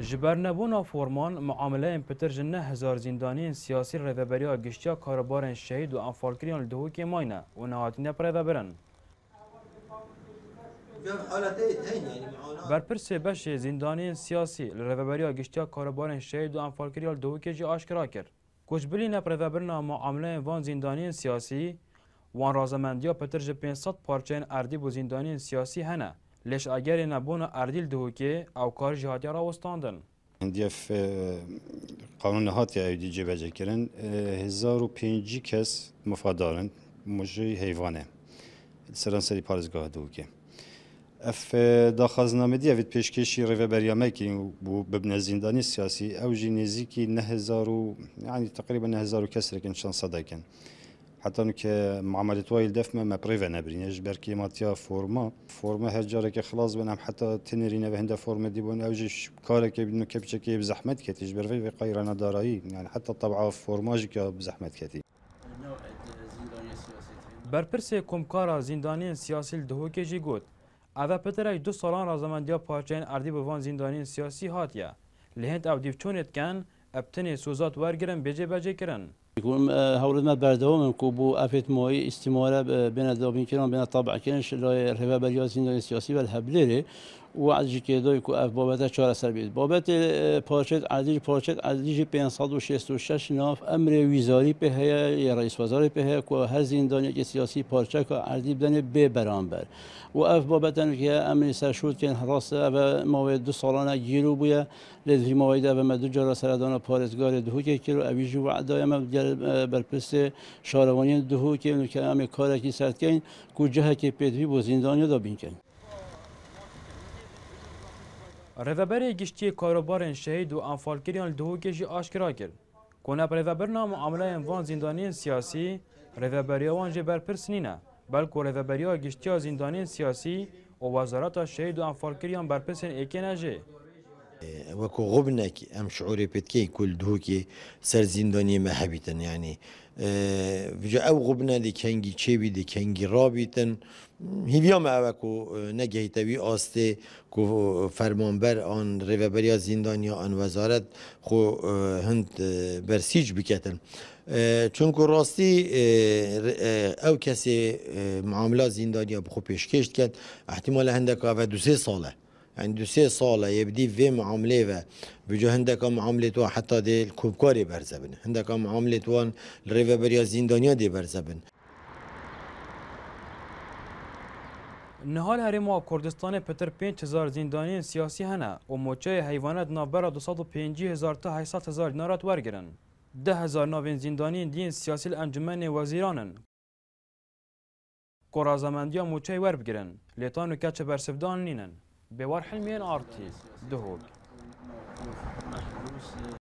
جبر نبونا فورمان معامله پتر جنه هزار زندانی سیاسی ریوبریا گشتیا کاربارن شهید و انفالکریان لدهو که ماینه و نهاتینه پر ریوبرن برپرس بش زندانی سیاسی لریوبریا گشتیا کاربارن شهید و انفالکریان لدهو که جی آشکرا کرد کچبلی نپریوبرنا معامله وان زندانی سیاسی وان رازمندیا پتر جه 500 پارچین اردی بو زندانی سیاسی هنه لش اگر نبون اردیل دهوکی أو کار جهادی را وستاندن هندیف قانون هاتی ایدی جبجه کرن هزار و پینجی کس مفادارن مجری حیوانه. سران سری پارزگاه دوکه اف داخازنامه دی اوید پیشکشی روی بریامه که بو ببن زندانی سیاسی. أو جی نزیکی نه هزار و يعني تقريبا نه هزار و کس رکن شان صدقن حتی که معاملت وای دف ما مپریو نبرینش برکی ماتیا فرما فرما هر جاره که خلاص بنم حتی تنرینه به هنده فرما دیبون اوجش کاره که بدون کپچه که بزحمت کتیش بروی و قیران دارایی. يعني حتی طبعا فرماج که بزحمت کتی. کمکارا زندانی سیاسی دهوکی جی گوت اوه پترک دو سالان رازمندیا پارچین اردی بوان زندانی سیاسی هاتیه لهند أو دیفچونت کن ابتنی سوزات ورگرن بجه بجه کرن هولد ما بردوم كوبو افت موي استمارة بين دوبين كلام بين طبع كنش الربا بالياسين السياسي والهبلري وعد جي دو يكو اف بابتا چهار سر بید بابت پارچت عدیج پارچت عدیج 566 ناف امر وزاری به یا رئیس وزاری به کو هر زندانی که سیاسی پارچه که عدی بدن به برانبر و اف بابتن که امر سرشود که راست و دو سالانه گیرو بویا لذی مواد و مدو جرا سردان پارسگار دهو که کل و ابیجو و عدایم در برپس شاروانی دهو که اونو کلام کارکی سرد کن کجه هکی پیدوی با زندان یا دابین کن. روبری گشتی کاروبار شهید و انفالکریان دهو که جی آشکرا کرد. کنب روبر نام عمله انوان زندانی سیاسی روبری آوان جی برپرس نینه بلکو روبری ها گشتی زندانی سیاسی و وزارت شهید و انفالکریان برپرس این ایکی وەکو غبنێکی ئەم شعوری پێتکەی کولدهوکی سەر زیندۆنی مەهەبیتن ینی ئەو غبنە دی کەنگی چێوی دی کەنگی ڕابیتن هیویامە ئەوەکو نەگەیتەوی ئاستێ کو فەرمانبەر ئان ڕێڤەبەریا زیندانیا ئەن وەزارەت خۆ هەند بەرسیج بکەتن. چونکو راستی ئەو کەسێ معاملا زیندانیا بخۆ پێشکەشت کرد. احتیمال هەندێک ئەە دو سێ ساڵە دو سه ساله يبدي في معامله و بجو هندك معامله و حتى دي الكوبكاري برزبن. هندك معامله وان الريفا بريا زندانيا دي برزبن. نهال هرما کردستان پتر 5000 زندانی سیاسی هنه و موچه حیوانات نابرا 250 هزار تا 800 هزار دینارات ورگرن. ده هزار ناوین زندانی دین سیاسی الانجمن وزیرانن. کرازمندیا موچه ور بگیرن. لیتان و کچ برسفدان نینن. بوار حلمين ارتي دهوك.